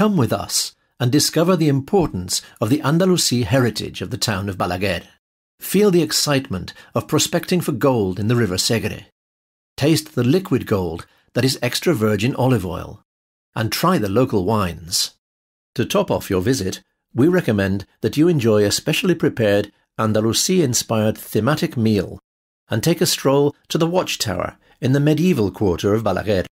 Come with us and discover the importance of the Andalusi heritage of the town of Balaguer. Feel the excitement of prospecting for gold in the river Segre. Taste the liquid gold that is extra virgin olive oil. And try the local wines. To top off your visit, we recommend that you enjoy a specially prepared Andalusi inspired thematic meal and take a stroll to the watchtower in the medieval quarter of Balaguer.